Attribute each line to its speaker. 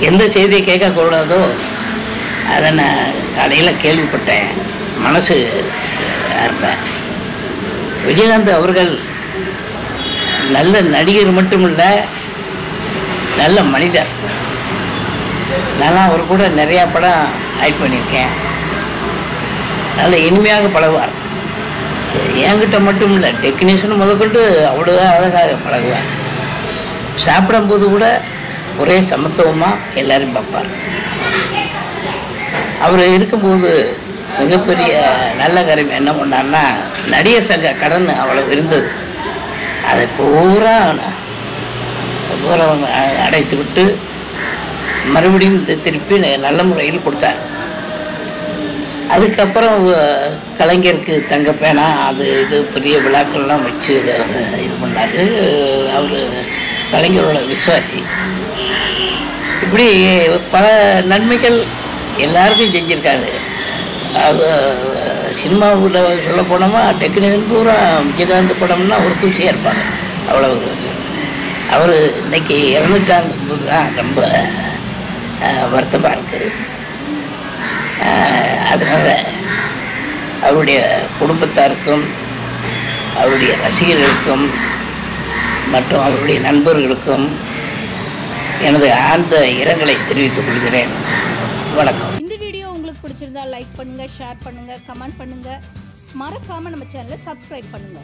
Speaker 1: எந்த செய்தியை கேட்கக்கூடாதோ அதை நான் கடையில் கேள்விப்பட்டேன். மனசு இருந்தேன் விஜயகாந்த் அவர்கள் நல்ல நடிகர் மட்டுமில்ல நல்ல மனிதர். நான் அவர் கூட நிறையா படம் ஆக்ட் பண்ணியிருக்கேன். நல்ல இனிமையாக பழகுவார். என்கிட்ட மட்டும் இல்லை டெக்னீஷியன் முதற்கொண்டு அவ்வளோதான் அழகாக பழகுவார். சாப்பிடும்போது கூட ஒரே சமத்துவமாக எல்லாரும் பார்ப்பார். அவர் இருக்கும்போது மிகப்பெரிய நல்ல காரியம் என்ன பண்ணார்னா நடிகர் சங்க கடன் அவ்வளவு இருந்தது. அதை பூரா பூரா அடைத்து விட்டு மறுபடியும் திருப்பி நல்ல முறையில் கொடுத்தார். அதுக்கப்புறம் கலைஞருக்கு தங்க பேனா அது இது பெரிய விழாக்கள்லாம் வச்சு இது பண்ணார். அவர் கலைஞரோட விசுவாசி. இப்படி பல நன்மைகள் எல்லாருக்கும் செஞ்சுருக்காரு. அது சினிமாவில் சொல்ல போனோமா டெக்னிக்கல் பூரா விஜயகாந்த் படம்னா ஒரு குச்சியாக இருப்பாங்க அவ்வளோ அவர் இன்னைக்கு இறந்துட்டாங்க போது தான் ரொம்ப வருத்தமாக இருக்குது அதனால் அவருடைய குடும்பத்தாருக்கும் அவருடைய ரசிகர்களுக்கும் மற்றும் அவருடைய நண்பர்களுக்கும் எனது ஆழ்ந்த இரங்கலை தெரிவித்துக் கொள்கிறேன். வணக்கம்.
Speaker 2: இந்த வீடியோ உங்களுக்கு பிடிச்சிருந்தா லைக் பண்ணுங்க ஷேர் பண்ணுங்க கமெண்ட் பண்ணுங்க. மறக்காம நம்ம சேனலை சப்ஸ்கிரைப் பண்ணுங்க.